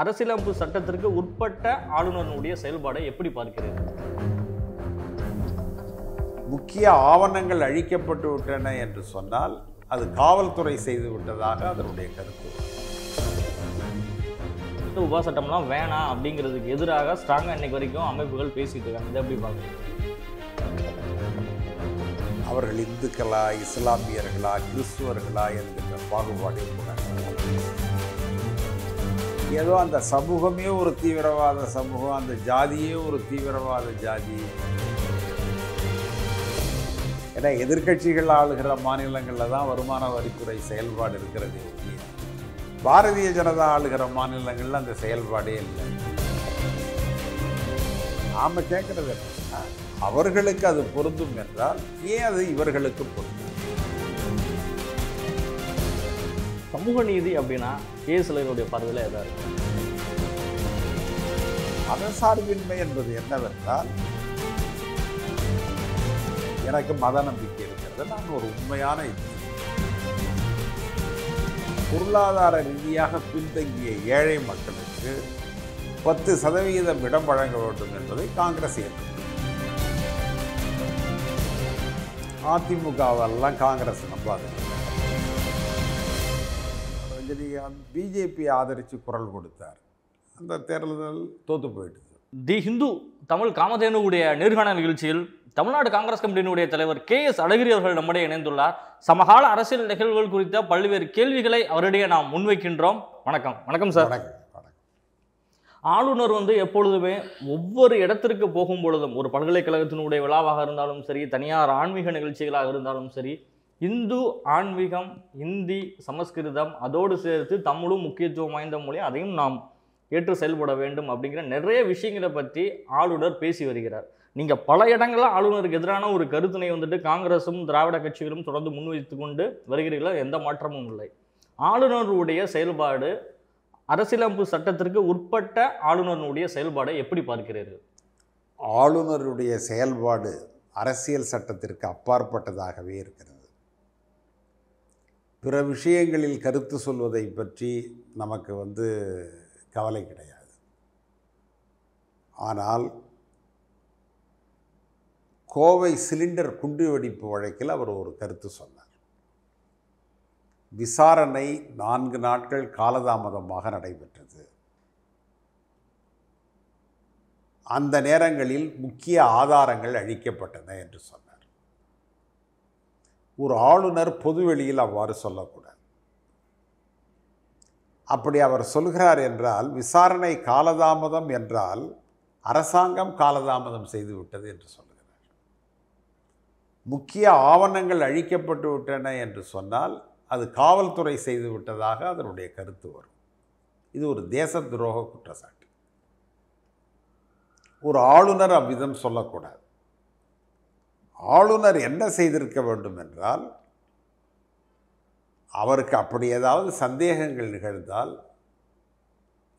அரசியலமைப்பு சட்டத்திற்கு உட்பட்ட ஆளுநருடைய செயல்பாடை எப்படி பார்க்கிறீர்கள்? முக்கிய ஆவணங்கள் அழிக்கப்பட்டு விட்டன என்று சொன்னால் அது காவல்துறை செய்து விட்டதாக அதனுடைய கருத்து. இந்த உபா சட்டம்லாம் வேணாம் அப்படிங்கிறதுக்கு எதிராக ஸ்ட்ராங்காக இன்னைக்கு வரைக்கும் அமைப்புகள் பேசிட்டு இருக்காங்க. இதை எப்படி பார்க்குறீங்க? அவர்கள் இந்துக்களா இஸ்லாமியர்களா கிறிஸ்துவர்களா என்கின்ற பாகுபாடு கூட ஏதோ அந்த சமூகமே ஒரு தீவிரவாத சமூகம் அந்த ஜாதியே ஒரு தீவிரவாத ஜாதி. ஏன்னா எதிர்க்கட்சிகள் ஆளுகிற மாநிலங்களில் தான் வருமான வரித்துறை செயல்பாடு இருக்கிறது. பாரதிய ஜனதா ஆளுகிற மாநிலங்களில் அந்த செயல்பாடே இல்லை. நாம கேட்குறது அவர்களுக்கு அது பொருந்தும் என்றால் ஏன் அது இவர்களுக்கு பொருந்தும்? சமூக நீதி அப்படின்னா கே சிலருடைய பார்வையில் எதாக இருக்கு. மதசார்பின்மை என்பது என்னவென்றால் எனக்கு மத நம்பிக்கை இருக்கிறது நான் ஒரு உண்மையான இந்து. பொருளாதார ரீதியாக பின்தங்கிய ஏழை மக்களுக்கு பத்து சதவிகிதம் இடம் வழங்க வேண்டும் என்பதை காங்கிரஸ் ஏற்கும் அதிமுகவெல்லாம் காங்கிரஸ் நம்பாது ரஜினிகாந்த் பிஜேபி ஆதரித்து குரல் கொடுத்தார். அந்த தேர்தல் தோத்து போயிடுது தி ஹிந்து தமிழ் காமதேனுடைய நேர்காணல் நிகழ்ச்சியில் தமிழ்நாடு காங்கிரஸ் கமிட்டியினுடைய தலைவர் கே எஸ் அழகிரி அவர்கள் நம்முடைய இணைந்துள்ளார். சமகால அரசியல் நிகழ்வுகள் குறித்த பல்வேறு கேள்விகளை அவரிடையே நாம் முன்வைக்கின்றோம். வணக்கம். வணக்கம் சார். ஆளுநர் வந்து எப்பொழுதுமே ஒவ்வொரு இடத்திற்கு போகும் பொழுதும் ஒரு பல்கலைக்கழகத்தினுடைய விழாவாக இருந்தாலும் சரி தனியார் ஆன்மீக நிகழ்ச்சிகளாக இருந்தாலும் சரி இந்து ஆன்மீகம் இந்தி சமஸ்கிருதம் அதோடு சேர்த்து தமிழும் முக்கியத்துவம் வாய்ந்த மொழி. அதையும் நாம் ஏற்று செயல்பட வேண்டும் அப்படிங்கிற நிறைய விஷயங்களை பற்றி ஆளுநர் பேசி வருகிறார். நீங்கள் பல இடங்களில் ஆளுநருக்கு எதிரான ஒரு கருத்தினை வந்துட்டு காங்கிரஸும் திராவிட கட்சிகளும் தொடர்ந்து முன்வைத்து கொண்டு வருகிறீர்கள் எந்த மாற்றமும் இல்லை. ஆளுநருடைய செயல்பாடு அரசியலமைப்பு சட்டத்திற்கு உட்பட்ட ஆளுநருடைய செயல்பாடை எப்படி பார்க்கிறீர்கள்? ஆளுநருடைய செயல்பாடு அரசியல் சட்டத்திற்கு அப்பாற்பட்டதாகவே இருக்கிறது. பிற விஷயங்களில் கருத்து சொல்வதை பற்றி நமக்கு வந்து கவலை கிடையாது. ஆனால் கோவை சிலிண்டர் குண்டு வெடிப்பு வழக்கில் அவர் ஒரு கருத்து சொன்னார். விசாரணை நான்கு நாட்கள் காலதாமதமாக நடைபெற்றது. அந்த நேரங்களில் முக்கிய ஆதாரங்கள் அழிக்கப்பட்டன என்று சொன்னார். ஒரு ஆளுநர் பொதுவெளியில் அவ்வாறு சொல்லக்கூடாது. அப்படி அவர் சொல்கிறார் என்றால் விசாரணை காலதாமதம் என்றால் அரசாங்கம் காலதாமதம் செய்துவிட்டது என்று சொல்கிறார். முக்கிய ஆவணங்கள் அழிக்கப்பட்டு விட்டன என்று சொன்னால் அது காவல்துறை செய்து விட்டதாக அதனுடைய கருத்து வரும். இது ஒரு தேச துரோக குற்றச்சாட்டு. ஒரு ஆளுநர் அவ்விதம் சொல்லக்கூடாது. ஆளுநர் என்ன செய்திருக்க வேண்டும் என்றால் அவருக்கு அப்படி ஏதாவது சந்தேகங்கள் நிகழ்ந்தால்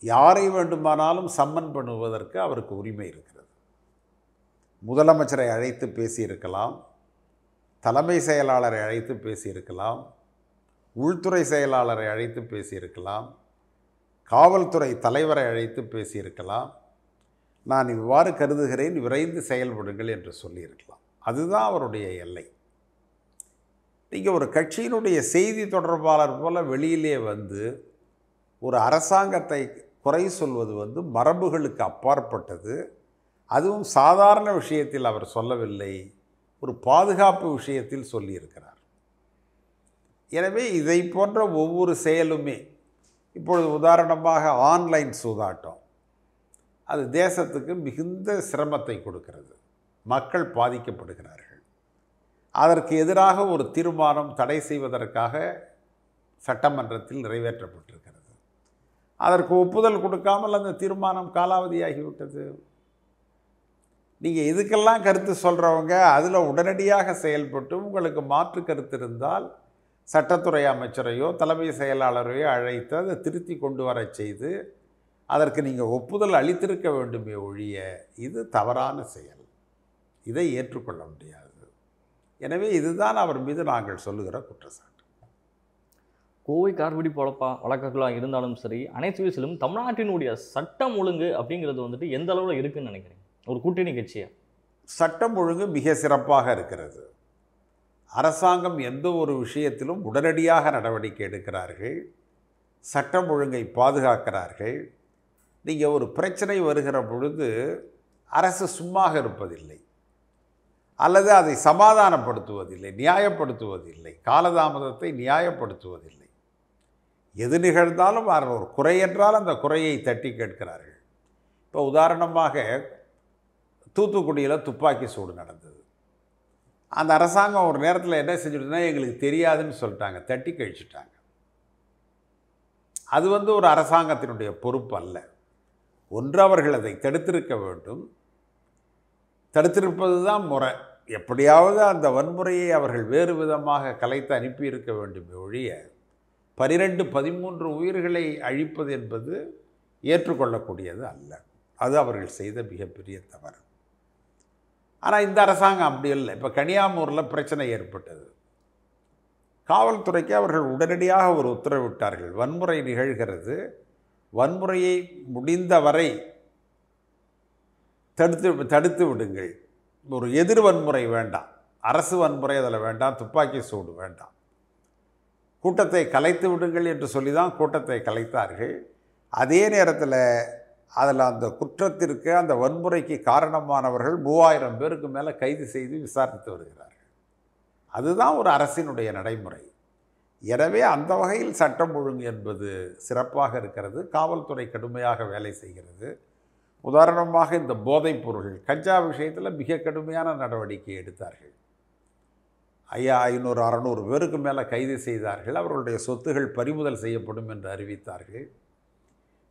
யாரை வேண்டுமானாலும் சம்மன் பண்ணுவதற்கு அவருக்கு உரிமை இருக்கிறது. முதலமைச்சரை அழைத்து பேசியிருக்கலாம் தலைமை செயலாளரை அழைத்து பேசியிருக்கலாம் உள்துறை செயலாளரை அழைத்து பேசியிருக்கலாம் காவல்துறை தலைவரை அழைத்து பேசியிருக்கலாம். நான் இவ்வாறு கருதுகிறேன் விரைந்து செயல்படுங்கள் என்று சொல்லியிருக்கலாம். அதுதான் அவருடைய எல்லை. நீங்கள் ஒரு கட்சியினுடைய செய்தி தொடர்பாளர் போல் வெளியிலே வந்து ஒரு அரசாங்கத்தை குறை சொல்வது வந்து மரபுகளுக்கு அப்பாற்பட்டது. அதுவும் சாதாரண விஷயத்தில் அவர் சொல்லவில்லை. ஒரு பாதுகாப்பு விஷயத்தில் சொல்லியிருக்கிறார். எனவே இதை போன்ற ஒவ்வொரு செயலுமே இப்பொழுது உதாரணமாக ஆன்லைன் சூதாட்டம் அது தேசத்துக்கு மிகுந்த சிரமத்தை கொடுக்கிறது. மக்கள் பாதிக்கப்படுகிறார்கள். அதற்கு எதிராக ஒரு தீர்மானம் தடை செய்வதற்காக சட்டமன்றத்தில் நிறைவேற்றப்பட்டிருக்கிறது. அதற்கு ஒப்புதல் கொடுக்காமல் அந்த தீர்மானம் காலாவதியாகிவிட்டது. நீங்கள் இதுக்கெல்லாம் கருத்து சொல்கிறவங்க அதில் உடனடியாக செயல்பட்டு உங்களுக்கு மாற்று கருத்து இருந்தால் சட்டத்துறை அமைச்சரையோ தலைமை செயலாளரையோ அழைத்து அதை திருத்தி கொண்டு வரச் செய்து அதற்கு நீங்கள் ஒப்புதல் அளித்திருக்க வேண்டுமே ஒழிய இது தவறான செயல். இதை ஏற்றுக்கொள்ள முடியாது. எனவே இதுதான் அவர் மீது நாங்கள் சொல்லுகிற குற்றச்சாட்டு. கோவை கார்பிடி பொழப்பா வழக்குகளாக இருந்தாலும் சரி அனைத்து வயசிலும் தமிழ்நாட்டினுடைய சட்டம் ஒழுங்கு அப்படிங்கிறது வந்துட்டு எந்த அளவில் இருக்குன்னு நினைக்கிறீங்க? ஒரு கூட்டணி கட்சியா? சட்டம் ஒழுங்கு மிக சிறப்பாக இருக்கிறது. அரசாங்கம் எந்த ஒரு விஷயத்திலும் உடனடியாக நடவடிக்கை எடுக்கிறார்கள். சட்டம் ஒழுங்கை பாதுகாக்கிறார்கள். நீங்கள் ஒரு பிரச்சனை வருகிற பொழுது அரசு சும்மாக இருப்பதில்லை. அல்லது அதை சமாதானப்படுத்துவதில்லை நியாயப்படுத்துவதில்லை காலதாமதத்தை நியாயப்படுத்துவதில்லை. எது நிகழ்ந்தாலும் அவர் ஒரு குறை என்றால் அந்த குறையை தட்டி கேட்கிறார்கள். இப்போ உதாரணமாக தூத்துக்குடியில் துப்பாக்கி சூடு நடந்தது. அந்த அரசாங்கம் ஒரு நேரத்தில் என்ன செஞ்சுட்டுனா எங்களுக்கு தெரியாதுன்னு சொல்லிட்டாங்க தட்டி கழிச்சிட்டாங்க. அது வந்து ஒரு அரசாங்கத்தினுடைய பொறுப்பு அல்ல. ஒன்று அவர்கள் அதை தடுத்திருக்க வேண்டும். தடுத்திருப்பது தான் முறை. எப்படியாவது அந்த வன்முறையை அவர்கள் வேறு விதமாக கலைத்து அனுப்பியிருக்க வேண்டும் ஒழிய பனிரெண்டு பதிமூன்று உயிர்களை அழிப்பது என்பது ஏற்றுக்கொள்ளக்கூடியது அல்ல. அது அவர்கள் செய்த மிகப்பெரிய தவறு. ஆனால் இந்த அரசாங்கம் அப்படி இல்லை. இப்போ கனியாமூரில் பிரச்சனை ஏற்பட்டது. காவல்துறைக்கு அவர்கள் உடனடியாக ஒரு உத்தரவிட்டார்கள். வன்முறை நிகழ்கிறது. வன்முறையை முடிந்தவரை தடுத்து தடுத்து விடுங்கள். ஒரு எதிர் வன்முறை வேண்டாம். அரசு வன்முறை அதில் வேண்டாம். துப்பாக்கி சூடு வேண்டாம். கூட்டத்தை கலைத்து விடுங்கள் என்று சொல்லி தான் கூட்டத்தை கலைத்தார்கள். அதே நேரத்தில் அதில் அந்த குற்றத்திற்கு அந்த வன்முறைக்கு காரணமானவர்கள் மூவாயிரம் பேருக்கு மேலே கைது செய்து விசாரித்து வருகிறார்கள். அதுதான் ஒரு அரசினுடைய நடைமுறை. எனவே அந்த வகையில் சட்டம் ஒழுங்கு என்பது சிறப்பாக இருக்கிறது. காவல்துறை கடுமையாக வேலை செய்கிறது. உதாரணமாக இந்த போதைப் பொருள்கள் கஞ்சா விஷயத்தில் மிக கடுமையான நடவடிக்கை எடுத்தார்கள். ஐயா ஐநூறு அறநூறு பேருக்கு மேலே கைது செய்தார்கள். அவர்களுடைய சொத்துகள் பறிமுதல் செய்யப்படும் என்று அறிவித்தார்கள்.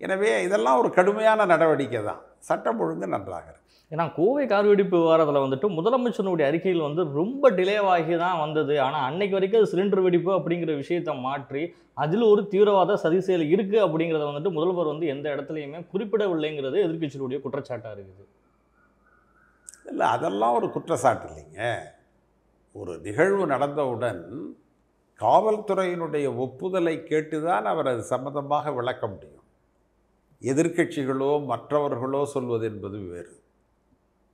எனவே இதெல்லாம் ஒரு கடுமையான நடவடிக்கை தான். சட்டம் ஒழுங்கு நன்றாக இருக்கு. ஏன்னா கோவை கார் வெடிப்பு விவகாரத்தில் வந்துட்டு முதலமைச்சருடைய அறிக்கையில் வந்து ரொம்ப டிலேவாகி தான் வந்தது. ஆனால் அன்னைக்கு வரைக்கும் அது சிலிண்டர் வெடிப்பு அப்படிங்கிற விஷயத்தை மாற்றி அதில் ஒரு தீவிரவாத சதி செயல் இருக்குது அப்படிங்கிறத வந்துட்டு முதல்வர் வந்து எந்த இடத்துலையுமே குறிப்பிடவில்லைங்கிறது எதிர்க்கட்சிகளுடைய குற்றச்சாட்டாக இருக்குது. இல்லை அதெல்லாம் ஒரு குற்றச்சாட்டு இல்லைங்க. ஒரு நிகழ்வு நடந்தவுடன் காவல்துறையினுடைய ஒப்புதலை கேட்டுதான் அவர் அது சம்மந்தமாக விளக்க முடியும். எதிர்க்கட்சிகளோ மற்றவர்களோ சொல்வது என்பது வேறு.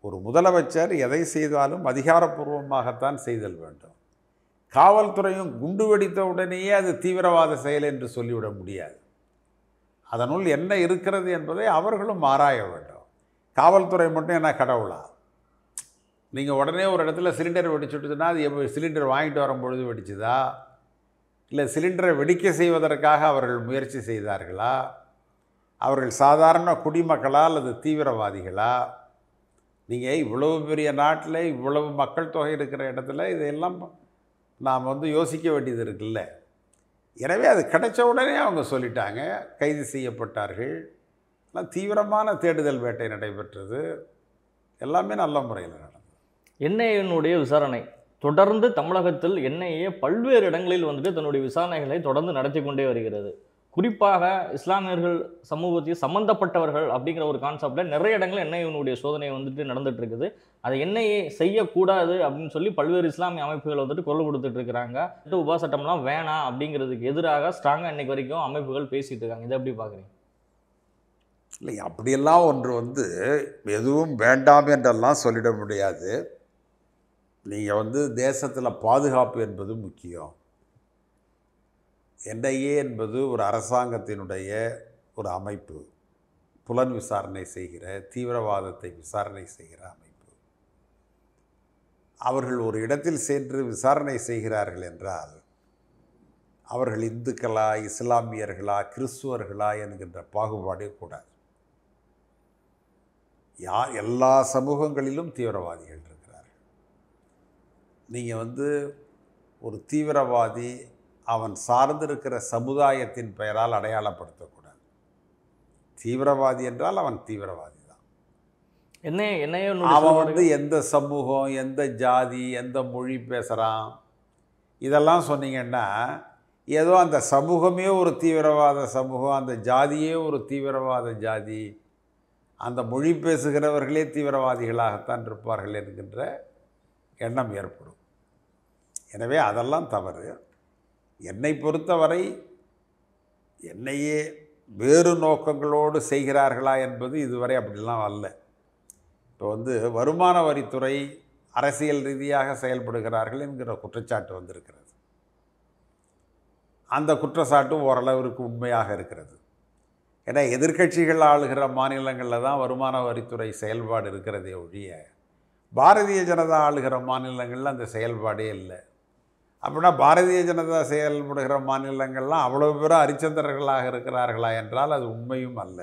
ஒரு முதலமைச்சர் எதை செய்தாலும் அதிகாரப்பூர்வமாகத்தான் செய்தல் வேண்டும். காவல்துறையும் குண்டு வெடித்த உடனேயே அது தீவிரவாத செயல் என்று சொல்லிவிட முடியாது. அதனுள் என்ன இருக்கிறது என்பதை அவர்களும் ஆராய வேண்டும். காவல்துறை மட்டும் என்ன கடவுளா? நீங்கள் உடனே ஒரு இடத்துல சிலிண்டர் வெடிச்சுட்டுதுன்னா அது எப்போ சிலிண்டர் வாங்கிட்டு வரும்பொழுது வெடிச்சுதா? இல்லை சிலிண்டரை வெடிக்க செய்வதற்காக அவர்கள் முயற்சி செய்தார்களா? அவர்கள் சாதாரண குடிமக்களா அல்லது தீவிரவாதிகளா? நீங்கள் இவ்வளவு பெரிய நாட்டில் இவ்வளவு மக்கள் தொகை இருக்கிற இடத்துல இதையெல்லாம் நாம் வந்து யோசிக்க வேண்டியது இருக்குல்ல. எனவே அது கிடைச்ச உடனே அவங்க சொல்லிட்டாங்க கைது செய்யப்பட்டார்கள். தீவிரமான தேடுதல் வேட்டை நடைபெற்றது. எல்லாமே நல்ல முறையில் நடந்தது. என்ஐஏனுடைய விசாரணை. தொடர்ந்து தமிழகத்தில் என்ஐஏ பல்வேறு இடங்களில் வந்துட்டு தன்னுடைய விசாரணைகளை தொடர்ந்து நடத்தி கொண்டே வருகிறது. குறிப்பாக இஸ்லாமியர்கள் சமூகத்தில் சம்மந்தப்பட்டவர்கள் அப்படிங்கிற ஒரு கான்செப்டில் நிறைய இடங்களில் என்ஐஏனுடைய சோதனை வந்துட்டு நடந்துட்டு இருக்குது அதை என்ஐஏ செய்யக்கூடாது அப்படின்னு சொல்லி பல்வேறு இஸ்லாமிய அமைப்புகள் வந்துட்டு குரல் கொடுத்துட்டு இருக்கிறாங்க உபா சட்டம்லாம் வேணாம் அப்படிங்கிறதுக்கு எதிராக ஸ்ட்ராங்காக இன்னைக்கு வரைக்கும் அமைப்புகள் பேசிட்டு இருக்காங்க. இதை எப்படி பார்க்குறீங்க? இல்லை அப்படியெல்லாம் ஒன்று வந்து எதுவும் வேண்டாம் என்றெல்லாம் சொல்லிட முடியாது. நீங்கள் வந்து தேசத்தில் பாதுகாப்பு என்பது முக்கியம். என்ஐஏ என்பது ஒரு அரசாங்கத்தினுடைய ஒரு அமைப்பு. புலன் விசாரணை செய்கிற தீவிரவாதத்தை விசாரணை செய்கிற அமைப்பு. அவர்கள் ஒரு இடத்தில் சென்று விசாரணை செய்கிறார்கள் என்றால் அவர்கள் இந்துக்களா இஸ்லாமியர்களா கிறிஸ்துவர்களா என்கின்ற பாகுபாடே கூடாது. யா எல்லா சமூகங்களிலும் தீவிரவாதிகள் இருக்கிறார்கள். நீங்கள் வந்து ஒரு தீவிரவாதி அவன் சார்ந்திருக்கிற சமுதாயத்தின் பெயரால் அடையாளப்படுத்தக்கூடாது. தீவிரவாதி என்றால் அவன் தீவிரவாதி தான். என்ன என்னையே அவன் வந்து எந்த சமூகம் எந்த ஜாதி எந்த மொழி பேசுகிறான் இதெல்லாம் சொன்னீங்கன்னா ஏதோ அந்த சமூகமே ஒரு தீவிரவாத சமூகம் அந்த ஜாதியே ஒரு தீவிரவாத ஜாதி அந்த மொழி பேசுகிறவர்களே தீவிரவாதிகளாகத்தான் இருப்பார்கள் என்கின்ற எண்ணம் ஏற்படும். எனவே அதெல்லாம் தவறு. என்னை பொறுத்தவரை என்னையே வேறு நோக்கங்களோடு செய்கிறார்களா என்பது இதுவரை அப்படிலாம் அல்ல. இப்போ வந்து வருமான வரித்துறை அரசியல் ரீதியாக செயல்படுகிறார்கள் என்கிற குற்றச்சாட்டு வந்திருக்கிறது. அந்த குற்றச்சாட்டும் ஓரளவிற்கு உண்மையாக இருக்கிறது. ஏன்னா எதிர்க்கட்சிகள் ஆளுகிற மாநிலங்களில் தான் வருமான வரித்துறை செயல்பாடு இருக்கிறதே ஒழிய பாரதிய ஜனதா ஆளுகிற மாநிலங்களில் அந்த செயல்பாடே இல்லை. அப்படின்னா பாரதிய ஜனதா செயல்படுகிற மாநிலங்கள்லாம் அவ்வளோ பேரும் அரிச்சந்திரர்களாக இருக்கிறார்களா என்றால் அது உண்மையும் அல்ல.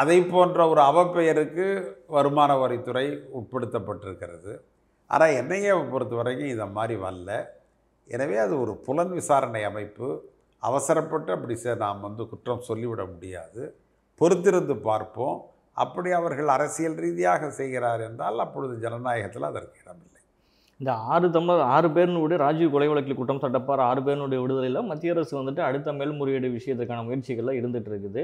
அதை போன்ற ஒரு அவப்பெயருக்கு வருமான வரித்துறை உட்படுத்தப்பட்டிருக்கிறது. ஆனால் என்னையை பொறுத்த வரைக்கும் இதை மாதிரி வரல. எனவே அது ஒரு புலன் விசாரணை அமைப்பு. அவசரப்பட்டு அப்படி சே நாம் வந்து குற்றம் சொல்லிவிட முடியாது. பொறுத்திருந்து பார்ப்போம். அப்படி அவர்கள் அரசியல் ரீதியாக செய்கிறார் என்றால் அப்பொழுது ஜனநாயகத்தில் அதற்கு இடமில்லை இந்த ஆறு தமிழர் ஆறு பேரினுடைய ராஜீவ் கொலை வழக்கில் குற்றம் சாட்டப்பார் ஆறு பேரினுடைய விடுதலையில் மத்திய அரசு வந்துட்டு அடுத்த மேல்முறையீடு விஷயத்துக்கான முயற்சிகள்லாம் இருந்துகிட்டு இருக்குது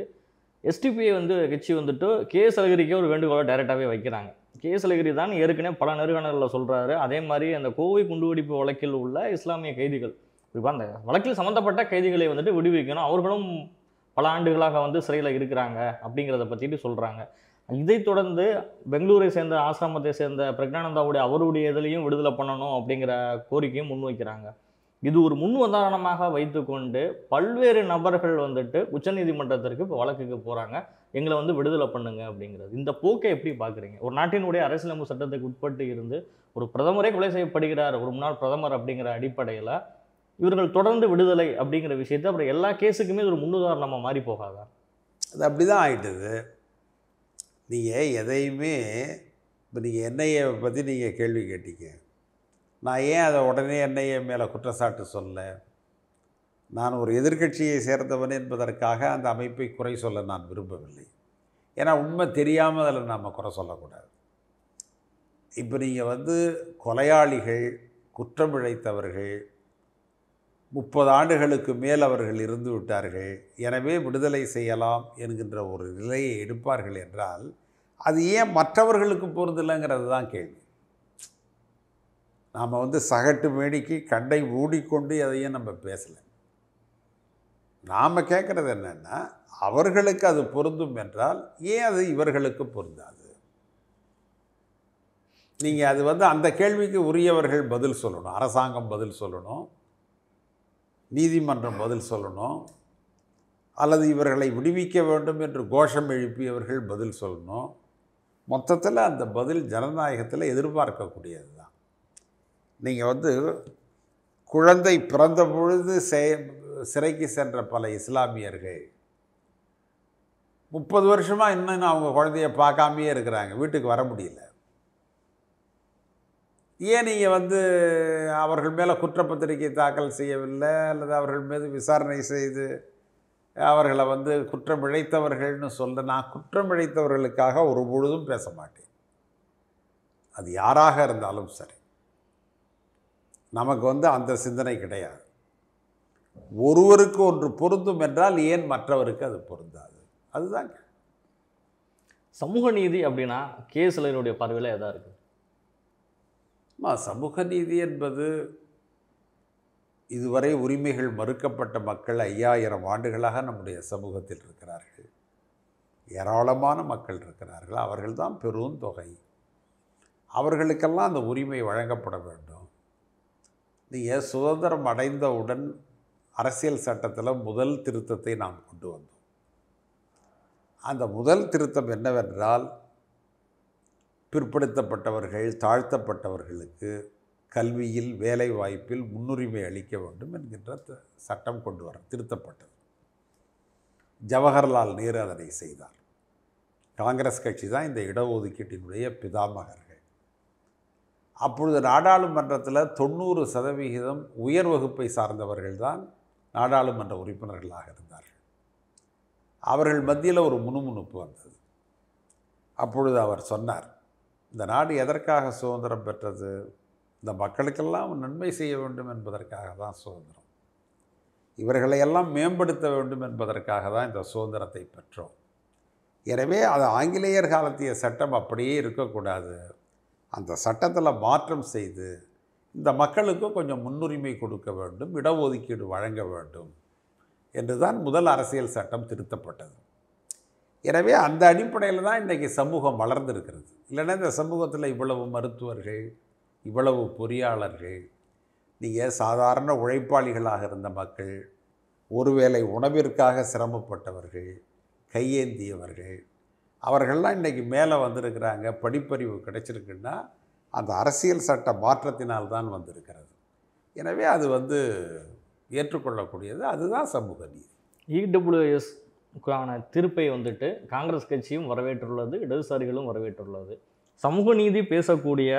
எஸ்டிபிஐ வந்து கட்சி வந்துட்டு கே எஸ் அழகிரிக்கே ஒரு வேண்டுகோளை டைரெக்டாகவே வைக்கிறாங்க. கே எஸ் அழகிரி தான் ஏற்கனவே பல நேர்காணலில் சொல்கிறாரு அதே மாதிரி அந்த கோவை குண்டுவெடிப்பு வழக்கில் உள்ள இஸ்லாமிய கைதிகள் குறிப்பாக அந்த வழக்கில் சம்மந்தப்பட்ட கைதிகளை வந்துட்டு விடுவிக்கணும். அவர்களும் பல ஆண்டுகளாக வந்து சிறையில் இருக்கிறாங்க அப்படிங்கிறத பற்றிட்டு சொல்கிறாங்க இதைத் தொடர்ந்து பெங்களூரை சேர்ந்த ஆசிரமத்தை சேர்ந்த பிரக்னானந்தாவுடைய அவருடைய இதுலேயும் விடுதலை பண்ணணும் அப்படிங்கிற கோரிக்கையும் முன்வைக்கிறாங்க. இது ஒரு முன் உதாரணமாக வைத்துக்கொண்டு பல்வேறு நபர்கள் வந்துட்டு உச்சநீதிமன்றத்திற்கு இப்போ வழக்குக்கு போகிறாங்க எங்களை வந்து விடுதலை பண்ணுங்க அப்படிங்கிறது. இந்த போக்கை எப்படி பார்க்குறீங்க? ஒரு நாட்டினுடைய அரசியலமைப்பு சட்டத்துக்கு உட்பட்டு இருந்து ஒரு பிரதமரே கொலை செய்யப்படுகிறார் ஒரு முன்னாள் பிரதமர் அப்படிங்கிற அடிப்படையில் இவர்கள் தொடர்ந்து விடுதலை அப்படிங்கிற விஷயத்தை அப்புறம் எல்லா கேஸுக்குமே இது ஒரு முன்னுதாரணமாக மாறி போகாதா? அது அப்படி தான் ஆயிட்டுது. நீங்கள் எதையுமே இப்போ நீங்கள் என்ஐஏ பற்றி நீங்கள் கேள்வி கேட்டீங்க. நான் ஏன் அதை உடனே என்ஐஏ மேலே குற்றச்சாட்டு சொல்ல? நான் ஒரு எதிர்க்கட்சியை சேர்ந்தவன் என்பதற்காக அந்த அமைப்பை குறை சொல்ல நான் விரும்பவில்லை. ஏன்னா உண்மை தெரியாமல் அதில் நாம் குறை சொல்லக்கூடாது. இப்போ நீங்கள் வந்து கொலையாளிகள் குற்றம் இழைத்தவர்கள் முப்பது ஆண்டுகளுக்கு மேல் அவர்கள் இருந்து விட்டார்கள். எனவே விடுதலை செய்யலாம் என்கின்ற ஒரு நிலையை எடுப்பார்கள் என்றால் அது ஏன் மற்றவர்களுக்கு பொருந்தில்லைங்கிறது தான் கேள்வி. நாம் வந்து சகட்டு மேடிக்கு கண்டை மூடிக்கொண்டு எதையும் நம்ம பேசலை. நாம் கேட்குறது என்னென்னா அவர்களுக்கு அது பொருந்தும் என்றால் ஏன் அது இவர்களுக்கு பொருந்தாது? நீங்கள் அது வந்து அந்த கேள்விக்கு உரியவர்கள் பதில் சொல்லணும் அரசாங்கம் பதில் சொல்லணும். நீதிமன்றம் பதில் சொல்லணும். அல்லது இவர்களை விடுவிக்க வேண்டும் என்று கோஷம் எழுப்பியவர்கள் பதில் சொல்லணும். மொத்தத்தில் அந்த பதில் ஜனநாயகத்தில் எதிர்பார்க்கக்கூடியது தான் நீங்கள் வந்து குழந்தை பிறந்த பொழுது சிறைக்கு சென்ற பல இஸ்லாமியர்கள் முப்பது வருஷமாக இன்னும் அவங்க குழந்தைய பார்க்காமையே இருக்கிறாங்க வீட்டுக்கு வர முடியல. ஏன் நீங்கள் வந்து அவர்கள் மேலே குற்றப்பத்திரிகை தாக்கல் செய்யவில்லை? அல்லது அவர்கள் மீது விசாரணை செய்து அவர்களை வந்து குற்றம் இழைத்தவர்கள்னு சொல்ல நான் குற்றம் இழைத்தவர்களுக்காக ஒரு பொழுதும் பேச மாட்டேன். அது யாராக இருந்தாலும் சரி. நமக்கு வந்து அந்த சிந்தனை கிடையாது. ஒருவருக்கு ஒன்று பொருந்தும் என்றால் ஏன் மற்றவருக்கு அது பொருந்தாது? அதுதான் சமூக நீதி அப்படின்னா கே சிலருடைய பார்வையில் எதாக இருக்குது சமூக நீதி என்பது இதுவரை உரிமைகள் மறுக்கப்பட்ட மக்கள் ஐயாயிரம் ஆண்டுகளாக நம்முடைய சமூகத்தில் இருக்கிறார்கள். ஏராளமான மக்கள் இருக்கிறார்கள். அவர்கள்தான் பெரும் தொகை. அவர்களுக்கெல்லாம் அந்த உரிமை வழங்கப்பட வேண்டும். நீங்கள் சுதந்திரம் அடைந்தவுடன் அரசியல் சட்டத்தில் முதல் திருத்தத்தை நாம் கொண்டு வந்தோம். அந்த முதல் திருத்தம் என்னவென்றால் பிற்படுத்தப்பட்டவர்கள் தாழ்த்தப்பட்டவர்களுக்கு கல்வியில் வேலை வாய்ப்பில் முன்னுரிமை அளிக்க வேண்டும் என்கின்ற சட்டம் கொண்டு வர திருத்தப்பட்டது. ஜவஹர்லால் நேரு அதனை செய்தார். காங்கிரஸ் கட்சி தான் இந்த இடஒதுக்கீட்டினுடைய பிதாமகர்கள். அப்பொழுது நாடாளுமன்றத்தில் தொண்ணூறு சதவிகிதம் உயர் வகுப்பை சார்ந்தவர்கள் தான் நாடாளுமன்ற உறுப்பினர்களாக இருந்தார்கள். அவர்கள் மத்தியில் ஒரு முணுமுணுப்பு வந்தது. அப்பொழுது அவர் சொன்னார் இந்த நாடு எதற்காக சுதந்திரம் பெற்றது? இந்த மக்களுக்கெல்லாம் நன்மை செய்ய வேண்டும் என்பதற்காக தான் சுதந்திரம். இவர்களையெல்லாம் மேம்படுத்த வேண்டும் என்பதற்காக தான் இந்த சுதந்திரத்தை பெற்றோம். எனவே அது ஆங்கிலேயர் காலத்திய சட்டம் அப்படியே இருக்கக்கூடாது. அந்த சட்டத்தில் மாற்றம் செய்து இந்த மக்களுக்கும் கொஞ்சம் முன்னுரிமை கொடுக்க வேண்டும் இடஒதுக்கீடு வழங்க வேண்டும். என்றுதான் முதல் அரசியல் சட்டம் திருத்தப்பட்டது. எனவே அந்த அடிப்படையில் தான் இன்றைக்கி சமூகம் வளர்ந்துருக்கிறது. இல்லைன்னா இந்த சமூகத்தில் இவ்வளவு மருத்துவர்கள் இவ்வளவு பொறியாளர்கள் நீங்கள் சாதாரண உழைப்பாளிகளாக இருந்த மக்கள் ஒருவேளை உணவிற்காக சிரமப்பட்டவர்கள் கையேந்தியவர்கள் அவர்கள்லாம் இன்றைக்கி மேலே வந்திருக்கிறாங்க படிப்பறிவு கிடைச்சிருக்குன்னா அந்த அரசியல் சட்ட மாற்றத்தினால் தான் வந்திருக்கிறது. எனவே அது வந்து ஏற்றுக்கொள்ளக்கூடியது. அதுதான் சமூக நீதி. இடபிள்யூஎஸ் க்கான தீர்ப்பை வந்துட்டு காங்கிரஸ் கட்சியும் வரவேற்றுள்ளது இடதுசாரிகளும் வரவேற்றுள்ளது. சமூக நீதி பேசக்கூடிய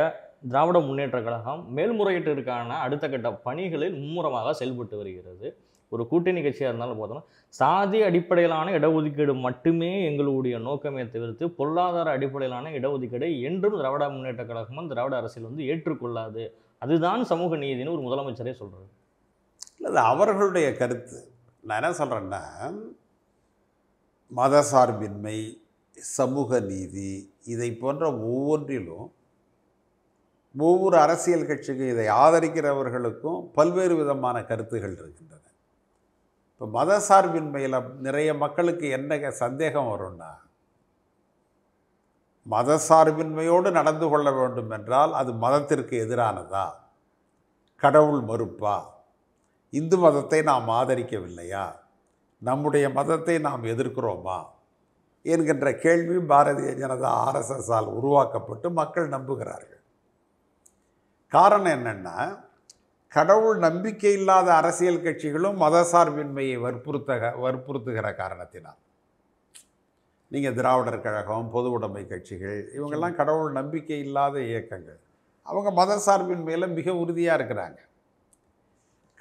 திராவிட முன்னேற்ற கழகம் மேல்முறையீட்டிற்கான அடுத்த கட்ட பணிகளில் மும்முரமாக செயல்பட்டு வருகிறது. ஒரு கூட்டணி கட்சியாக இருந்தாலும் பார்த்தோம்னா சாதி அடிப்படையிலான இடஒதுக்கீடு மட்டுமே எங்களுடைய நோக்கமே தவிர்த்து பொருளாதார அடிப்படையிலான இடஒதுக்கீடை என்றும் திராவிட முன்னேற்ற கழகமும் திராவிட அரசியல் வந்து ஏற்றுக்கொள்ளாது. அதுதான் சமூக நீதினு ஒரு முதலமைச்சரே சொல்கிறார் இல்லை அவர்களுடைய கருத்து. நான் என்ன சொல்கிறேன்னா மதசார்பின்மை சமூக நீதி இதை போன்ற ஒவ்வொன்றிலும் ஒவ்வொரு அரசியல் கட்சிக்கும் இதை ஆதரிக்கிறவர்களுக்கும் பல்வேறு விதமான கருத்துகள் இருக்கின்றன. இப்போ மதசார்பின்மையில் நிறைய மக்களுக்கு என்ன சந்தேகம் வரும்னா மதசார்பின்மையோடு நடந்து கொள்ள வேண்டும் என்றால் அது மதத்திற்கு எதிரானதா? கடவுள் மறுப்பா? இந்து மதத்தை நாம் ஆதரிக்கவில்லையா? நம்முடைய மதத்தை நாம் எதிர்க்கிறோமா என்கின்ற கேள்வி பாரதிய ஜனதா ஆர்எஸ்எஸ்ஸால் உருவாக்கப்பட்டு மக்கள் நம்புகிறார்கள். காரணம் என்னென்னா கடவுள் நம்பிக்கை இல்லாத அரசியல் கட்சிகளும் மதசார்பின்மையை வற்புறுத்த வற்புறுத்துகிற காரணத்தினால். நீங்கள் திராவிடர் கழகம் பொது உடைமை கட்சிகள் இவங்கெல்லாம் கடவுள் நம்பிக்கை இல்லாத இயக்கங்கள். அவங்க மதசார்பின்மையில் மிக உறுதியாக இருக்கிறாங்க.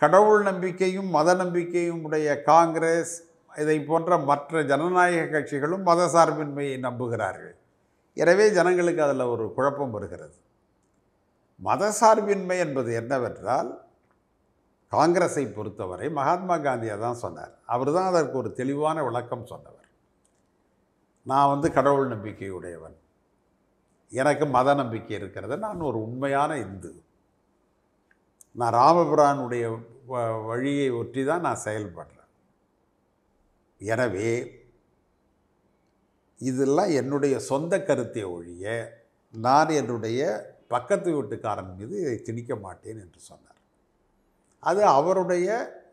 கடவுள் நம்பிக்கையும் மத நம்பிக்கையும் உடைய காங்கிரஸ் இதை போன்ற மற்ற ஜனநாயக கட்சிகளும் மத சார்பின்மையை நம்புகிறார்கள். எனவே ஜனங்களுக்கு அதில் ஒரு குழப்பம் வருகிறது. மத சார்பின்மை என்பது என்னவென்றால் காங்கிரஸை பொறுத்தவரை மகாத்மா காந்தியை தான் சொன்னார். அவர் தான் அதற்கு ஒரு தெளிவான விளக்கம் சொன்னவர். நான் வந்து கடவுள் நம்பிக்கையுடையவன். எனக்கு மத நம்பிக்கை இருக்கிறது. நான் ஒரு உண்மையான இந்து. நான் ராமபுரானுடைய வழியை ஒற்றி தான் நான் செயல்படுறேன். எனவே இதெல்லாம் என்னுடைய சொந்த கருத்தை ஒழிய நான் என்னுடைய பக்கத்து வீட்டுக்காரன் மீது இதை திணிக்க மாட்டேன் என்று சொன்னார். அது அவருடைய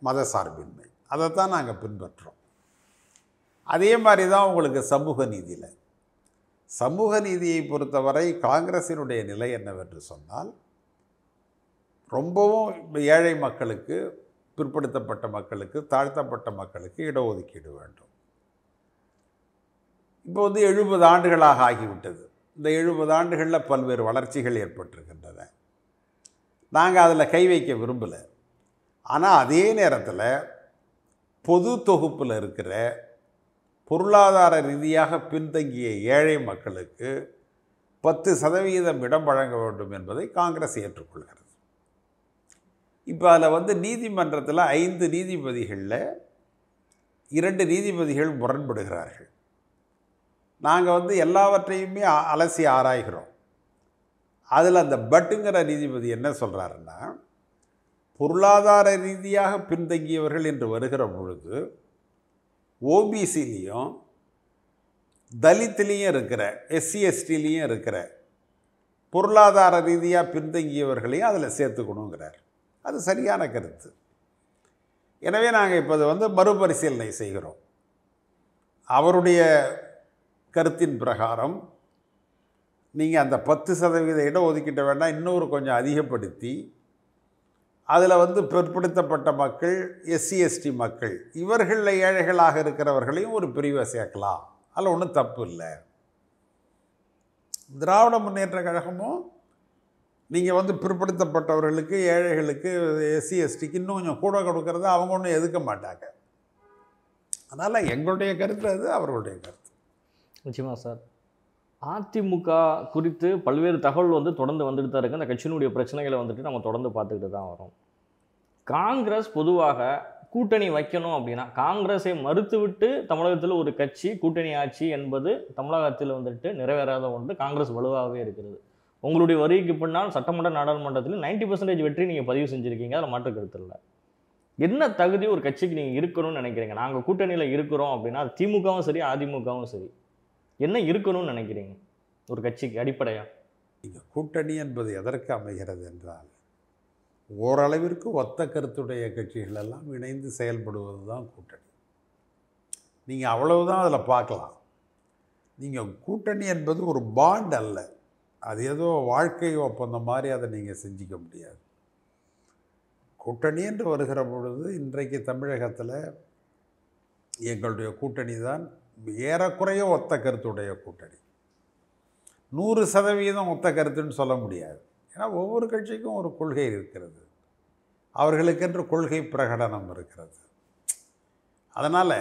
மத சார்பின்மை அதைத்தான் நாங்கள் பின்பற்றோம். அதே மாதிரி தான் உங்களுக்கு சமூக நீதியில். சமூக நீதியை பொறுத்தவரை காங்கிரசினுடைய நிலை என்னவென்று சொன்னால் ரொம்பவும் ஏழை மக்களுக்கு பிற்படுத்தப்பட்ட மக்களுக்கு தாழ்த்தப்பட்ட மக்களுக்கு இடஒதுக்கீடு வேண்டும். இப்போ வந்து எழுபது ஆண்டுகளாக ஆகிவிட்டது. இந்த எழுபது ஆண்டுகளில் பல்வேறு வளர்ச்சிகள் ஏற்பட்டிருக்கின்றன. நாங்கள் அதில் கை வைக்க விரும்பலை. ஆனால் அதே நேரத்தில் பொது தொகுப்பில் இருக்கிற பொருளாதார ரீதியாக பின்தங்கிய ஏழை மக்களுக்கு பத்து சதவீதம் இடம் வழங்க வேண்டும் என்பதை காங்கிரஸ் ஏற்றுக்கொள்கிறது. இப்போ அதில் வந்து நீதிமன்றத்தில் ஐந்து நீதிபதிகளில் இரண்டு நீதிபதிகள் முரண்படுகிறார்கள். நாங்கள் வந்து எல்லாவற்றையுமே அ- அலசி ஆராய்கிறோம். அதில் அந்த பட்டுங்கிற நீதிபதி என்ன சொல்கிறாருன்னா பொருளாதார ரீதியாக பின்தங்கியவர்கள் என்று வருகிற பொழுது ஓபிசிலையும் தலித்துலேயும் இருக்கிற எஸ்சி எஸ்டிலையும் இருக்கிற பொருளாதார ரீதியாக பின்தங்கியவர்களையும் அதில் சேர்த்துக்கணுங்கிறார். அது சரியான கருத்து. எனவே நாங்கள் இப்போ வந்து மறுபரிசீலனை செய்கிறோம். அவருடைய கருத்தின் பிரகாரம் நீங்கள் அந்த பத்து சதவீத இடம் ஒதுக்கிட்ட வேண்டாம் இன்னொரு கொஞ்சம் அதிகப்படுத்தி அதில் வந்து பிற்படுத்தப்பட்ட மக்கள் எஸ்சி எஸ்டி மக்கள் இவர்களில் ஏழைகளாக இருக்கிறவர்களையும் ஒரு பிரிவை சேர்க்கலாம். அதில் ஒன்றும் தப்பு இல்லை. திராவிட முன்னேற்ற கழகமும் நீங்கள் வந்து பிற்படுத்தப்பட்டவர்களுக்கு ஏழைகளுக்கு எஸ்சி எஸ்டிக்கு இன்னும் கொஞ்சம் கூட கொடுக்கறத அவங்க ஒன்றும் எதுக்க மாட்டாங்க. அதனால் எங்களுடைய கருத்து அது அவர்களுடைய கருத்து. நிச்சயமா சார். அதிமுக குறித்து பல்வேறு தகவல் வந்து தொடர்ந்து வந்துட்டு தான் இருக்குது அந்த கட்சியினுடைய பிரச்சனைகளை வந்துட்டு நம்ம தொடர்ந்து பார்த்துக்கிட்டு தான் வரோம். காங்கிரஸ் பொதுவாக கூட்டணி வைக்கணும் அப்படின்னா காங்கிரஸை மறுத்துவிட்டு தமிழகத்தில் ஒரு கட்சி கூட்டணி ஆட்சி என்பது தமிழகத்தில் வந்துட்டு நிறைவேறாத ஒன்று காங்கிரஸ் வலுவாகவே இருக்கிறது. உங்களுடைய வருகைக்கு பின்னால் சட்டமன்ற நாடாளுமன்றத்தில் 90% பர்சன்டேஜ் வெற்றி நீங்கள் பதிவு செஞ்சுருக்கீங்க. அதில் மாற்று கருத்து இல்லை. என்ன தகுதி ஒரு கட்சிக்கு நீங்கள் இருக்கணும்னு நினைக்கிறீங்க? நாங்கள் கூட்டணியில் இருக்கிறோம் அப்படின்னா அது திமுகவும் சரி அதிமுகவும் சரி. என்ன இருக்கணும்னு நினைக்கிறீங்க? ஒரு கட்சிக்கு அடிப்படையாக இங்கே கூட்டணி என்பது எதற்கு அமைகிறது என்றால் ஓரளவிற்கு ஒத்த கருத்துடைய கட்சிகள் எல்லாம் இணைந்து செயல்படுவது தான் கூட்டணி. நீங்கள் அவ்வளவுதான் அதில் பார்க்கலாம். நீங்கள் கூட்டணி என்பது ஒரு பாண்ட் அல்ல. அது ஏதோ வாழ்க்கை ஒப்பந்தம் மாதிரி அதை நீங்கள் செஞ்சிக்க முடியாது. கூட்டணி என்று வருகிற பொழுது இன்றைக்கு தமிழகத்தில் எங்களுடைய கூட்டணி தான் ஏறக்குறைய ஒத்த கருத்துடைய கூட்டணி. நூறு சதவீதம் ஒத்த கருத்துன்னு சொல்ல முடியாது. ஏன்னா ஒவ்வொரு கட்சிக்கும் ஒரு கொள்கை இருக்கிறது. அவர்களுக்கென்று கொள்கை பிரகடனம் இருக்கிறது. அதனால்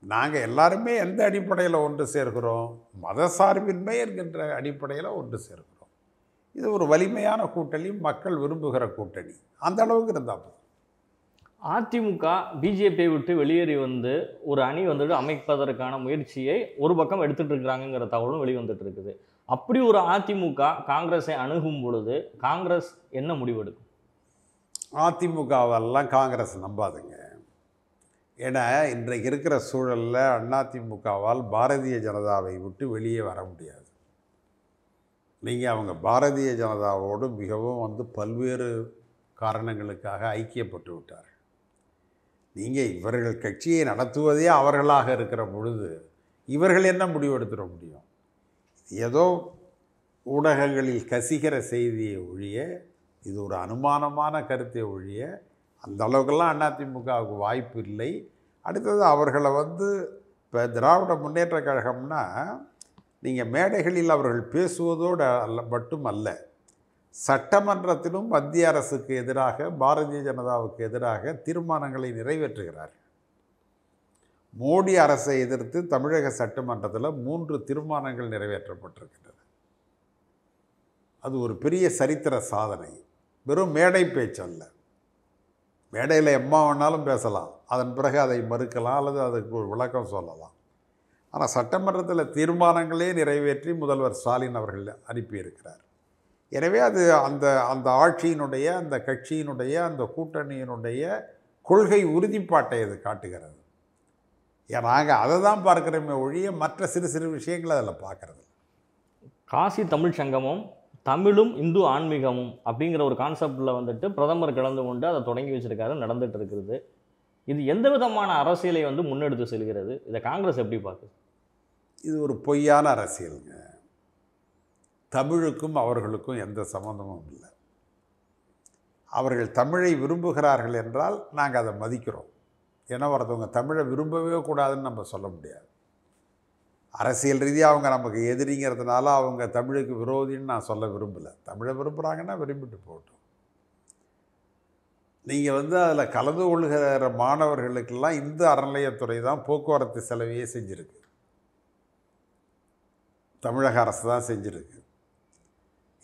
நாங்கள் எல்லாருமே எந்த அடிப்படையில் ஒன்று சேர்க்கிறோம் மதசார்பின்மை என்கின்ற அடிப்படையில் ஒன்று சேர்க்கிறோம் இது ஒரு வலிமையான கூட்டணி மக்கள் விரும்புகிற கூட்டணி. அந்த அளவுக்கு இருந்தால் போதும். அதிமுக பிஜேபியை விட்டு வெளியேறி வந்து ஒரு அணி வந்துட்டு அமைப்பதற்கான முயற்சியை ஒரு பக்கம் எடுத்துட்டு இருக்கிறாங்கங்கிற தகவலும் வெளிவந்துட்டு இருக்குது. அப்படி ஒரு அதிமுக காங்கிரஸை அணுகும் பொழுது காங்கிரஸ் என்ன முடிவெடுக்கும்? அதிமுகவெல்லாம் காங்கிரஸ் நம்பாதுங்க. ஏன்னா இன்றைக்கு இருக்கிற சூழலில் அதிமுகவால் பாரதிய ஜனதாவை விட்டு வெளியே வர முடியாது. நீங்கள் அவங்க பாரதிய ஜனதாவோடு மிகவும் வந்து பல்வேறு காரணங்களுக்காக ஐக்கியப்பட்டு விட்டார் நீங்கள் இவர்கள் கட்சியை நடத்துவதே அவர்களாக இருக்கிற பொழுது இவர்கள் என்ன முடிவெடுத்துட முடியும்? ஏதோ ஊடகங்களில் கசிகிற செய்தியை ஒழிய இது ஒரு அனுமானமான கருத்தை ஒழிய அந்த அளவுக்கெல்லாம் அதிமுகவுக்கு வாய்ப்பு இல்லை. அடுத்தது அவர்களை வந்து இப்போ திராவிட முன்னேற்ற கழகம்னா நீங்கள் மேடைகளில் அவர்கள் பேசுவதோடு அல்ல மட்டும் அல்ல சட்டமன்றத்திலும் மத்திய அரசுக்கு எதிராக பாரதிய ஜனதாவுக்கு எதிராக தீர்மானங்களை நிறைவேற்றுகிறார்கள். மோடி அரசை எதிர்த்து தமிழக சட்டமன்றத்தில் மூன்று தீர்மானங்கள் நிறைவேற்றப்பட்டிருக்கின்றன. அது ஒரு பெரிய சரித்திர சாதனை. வெறும் மேடை பேச்சு அல்ல. மேடையில் எம்மா வேணாலும் பேசலாம். அதன் பிறகு அதை மறுக்கலாம் அல்லது அதுக்கு ஒரு விளக்கம் சொல்லலாம். ஆனால் சட்டமன்றத்தில் தீர்மானங்களே நிறைவேற்றி முதல்வர் ஸ்டாலின் அவர்கள் அனுப்பியிருக்கிறார். எனவே அது அந்த அந்த ஆட்சியினுடைய அந்த கட்சியினுடைய அந்த கூட்டணியினுடைய கொள்கை உறுதிப்பாட்டை அது காட்டுகிறது. ஏன் நாங்கள் அதை தான் பார்க்குறோமே ஒழிய மற்ற சிறு சிறு விஷயங்களை அதில் பார்க்குறது காசி தமிழ் சங்கமம் தமிழும் இந்து ஆன்மீகமும் அப்படிங்கிற ஒரு கான்செப்டில் வந்துட்டு பிரதமர் கலந்து கொண்டு அதை தொடங்கி வச்சுருக்காரு நடந்துகிட்டு இருக்குது. இது எந்த விதமான அரசியலை வந்து முன்னெடுத்து செல்கிறது? இதை காங்கிரஸ் எப்படி பார்க்குது? இது ஒரு பொய்யான அரசியலுங்க. தமிழுக்கும் அவர்களுக்கும் எந்த சம்மந்தமும் இல்லை. அவர்கள் தமிழை விரும்புகிறார்கள் என்றால் நாங்கள் அதை மதிக்கிறோம். ஏன்னா ஒருத்தவங்க தமிழை விரும்பவே கூடாதுன்னு நம்ம சொல்ல முடியாது. அரசியல் ரீதியாக அவங்க நமக்கு எதிரிங்கிறதுனால அவங்க தமிழுக்கு விரோதின்னு நான் சொல்ல விரும்பலை. தமிழை விரும்புகிறாங்கன்னா விரும்பிட்டு போகட்டும். நீங்கள் வந்து அதில் கலந்து கொள்கிற மாணவர்களுக்கெல்லாம் இந்து அறநிலையத்துறை தான் போக்குவரத்து செலவையே செஞ்சுருக்கு. தமிழக அரசு தான் செஞ்சுருக்கு.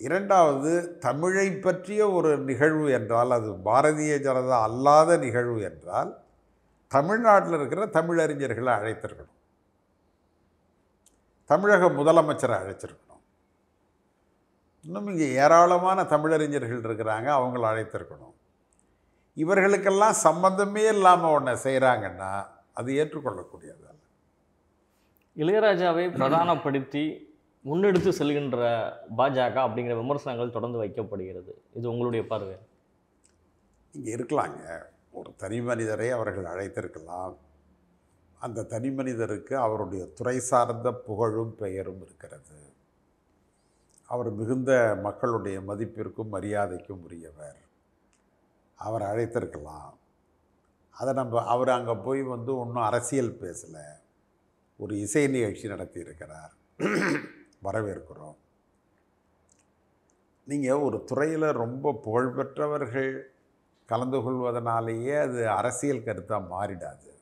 இரண்டாவது தமிழை பற்றிய ஒரு நிகழ்வு என்றால் அது பாரதிய ஜனதா அல்லாத நிகழ்வு என்றால் தமிழ்நாட்டில் இருக்கிற தமிழறிஞர்களை அழைத்திருக்கணும். தமிழக முதலமைச்சரை அழைச்சிருக்கணும் இன்னும் இங்கே ஏராளமான தமிழறிஞர்கள் இருக்கிறாங்க அவங்கள அழைத்திருக்கணும். இவர்களுக்கெல்லாம் சம்பந்தமே இல்லாமல் ஒன்றை செய்கிறாங்கன்னா அது ஏற்றுக்கொள்ளக்கூடியது அல்ல. இளையராஜாவை பிரதானப்படுத்தி முன்னெடுத்து செல்கின்ற பாஜக அப்படிங்கிற விமர்சனங்கள் தொடர்ந்து வைக்கப்படுகிறது. இது உங்களுடைய பார்வை? இங்கே இருக்கலாங்க. ஒரு தனி மனிதரை அவர்கள் அழைத்திருக்கலாம். அந்த தனி மனிதருக்கு அவருடைய துறை சார்ந்த புகழும் பெயரும் இருக்கிறது. அவர் மிகுந்த மக்களுடைய மதிப்பிற்கும் மரியாதைக்கும் உரியவர். அவர் அழைத்திருக்கலாம். அதை நம்ம அவர் அங்கே போய் வந்து ஒன்றும் அரசியல் பேசலை. ஒரு இசை நிகழ்ச்சி நடத்தியிருக்கிறார். வரவேற்கிறோம். நீங்கள் ஒரு துறையில் ரொம்ப புகழ்பெற்றவர்கள் கலந்து கொள்வதனாலேயே அது அரசியல் கருத்தாக மாறிடாது.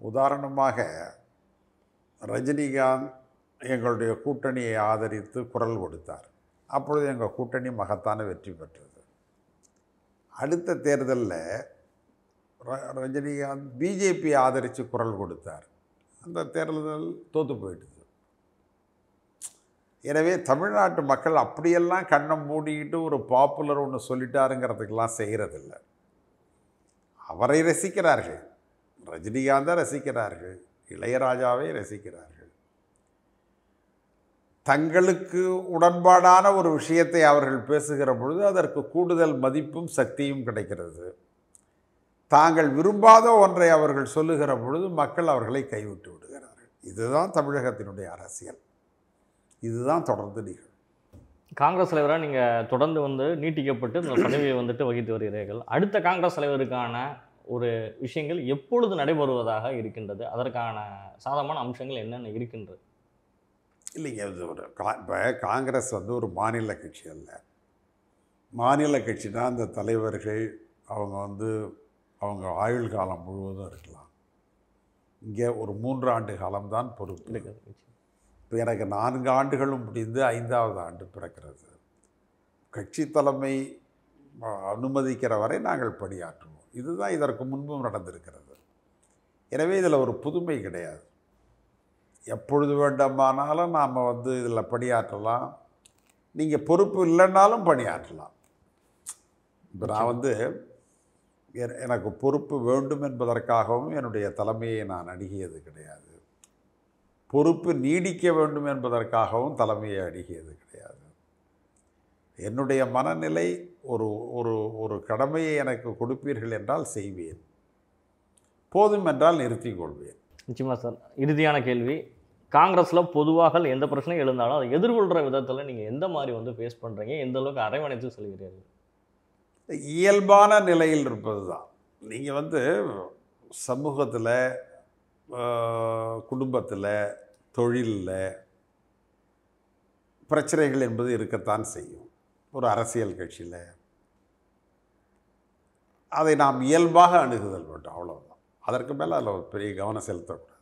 உதாரணமாக ரஜினிகாந்த் எங்களுடைய கூட்டணியை ஆதரித்து குரல் கொடுத்தார். அப்பொழுது எங்கள் கூட்டணி மகத்தான வெற்றி பெற்றது. அடுத்த தேர்தலில் ர- ரஜினிகாந்த் பிஜேபி ஆதரித்து குரல் கொடுத்தார். அந்த தேர்தல் தோற்று போயிட்டுது. எனவே தமிழ்நாட்டு மக்கள் அப்படியெல்லாம் கண்ணை மூடிக்கிட்டு ஒரு பாப்புலர் ஒன்று சொல்லிட்டாருங்கிறதுக்கெல்லாம் செய்கிறதில்ல அவரை ரசிக்கிறார்கள். ரஜினிகாந்தை ரசிக்கிறார்கள் இளையராஜாவை ரசிக்கிறார்கள். தங்களுக்கு உடன்பாடான ஒரு விஷயத்தை அவர்கள் பேசுகிற பொழுது அதற்கு கூடுதல் மதிப்பும் சக்தியும் கிடைக்கிறது. தாங்கள் விரும்பாத ஒன்றை அவர்கள் சொல்லுகிற பொழுது மக்கள் அவர்களை கைவிட்டு விடுகிறார்கள். இதுதான் தமிழகத்தினுடைய அரசியல். இதுதான் தொடர்ந்து நிகழும். காங்கிரஸ் தலைவராக நீங்கள் தொடர்ந்து வந்து நீட்டிக்கப்பட்டு இந்த பதவியை வந்துட்டு வகித்து வருகிறீர்கள். அடுத்த காங்கிரஸ் தலைவருக்கான ஒரு விஷயங்கள் எப்பொழுது நடைபெறுவதாக இருக்கின்றது? அதற்கான சாதகமான அம்சங்கள் என்னென்ன இருக்கின்றது? இல்லைங்க இது ஒரு கா இப்போ காங்கிரஸ் வந்து ஒரு மாநில கட்சி அல்ல. மாநில கட்சினா அந்த தலைவர்கள் அவங்க வந்து அவங்க ஆயுள் காலம் முழுவதும் இருக்கலாம். இங்கே ஒரு மூன்று ஆண்டு காலம்தான் பொறுப்பு. இருக்குது இப்போ எனக்கு நான்கு ஆண்டுகளும் முடிந்து ஐந்தாவது ஆண்டு பிறக்கிறது. கட்சி தலைமை அனுமதிக்கிற வரை நாங்கள் பணியாற்றுவோம். இதுதான் இதற்கு முன்பும் நடந்திருக்கிறது. எனவே இதில் ஒரு புதுமை கிடையாது. எப்பொழுது வேண்டுமானாலும் நாம் வந்து இதில் பணியாற்றலாம். நீங்கள் பொறுப்பு இல்லைன்னாலும் பணியாற்றலாம். இப்போ நான் வந்து எனக்கு பொறுப்பு வேண்டும் என்பதற்காகவும் என்னுடைய தலைமையை நான் அணுகியது கிடையாது. பொறுப்பு நீடிக்க வேண்டும் என்பதற்காகவும் தலைமையை அணுகியது கிடையாது. என்னுடைய மனநிலை ஒரு ஒரு ஒரு கடமையை எனக்கு கொடுப்பீர்கள் என்றால் செய்வேன். போதும் என்றால் நிறுத்திக் கொள்வேன். நிச்சயமா சார். இறுதியான கேள்வி. காங்கிரஸில் பொதுவாக எந்த பிரச்சனையும் எழுந்தாலும் அதை எதிர்கொள்கிற விதத்தில் நீங்கள் எந்த மாதிரி வந்து ஃபேஸ் பண்ணுறீங்க எந்த அளவுக்கு அரவணைத்து செல்கிறீர்கள்? இயல்பான நிலையில் இருப்பது தான் நீங்கள் வந்து சமூகத்தில் குடும்பத்தில் தொழிலில் பிரச்சனைகள் என்பது இருக்கத்தான் செய்யும். ஒரு அரசியல் கட்சியில். அதை நாம் இயல்பாக அணுகுதல் வேண்டும் அவ்வளோதான் அதற்கு மேலே அதில் ஒரு பெரிய கவனம் செலுத்தக்கூடாது.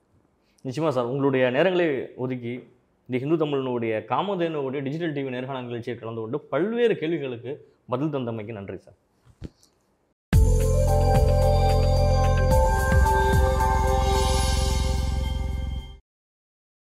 நிச்சயமாக சார். உங்களுடைய நேரங்களை ஒதுக்கி இந்த ஹிந்து தமிழனுடைய காமதேனுடைய டிஜிட்டல் டிவி நேர்காணல் நிகழ்ச்சியை கலந்து கொண்டு பல்வேறு கேள்விகளுக்கு பதில் தந்தமைக்கு நன்றி சார்.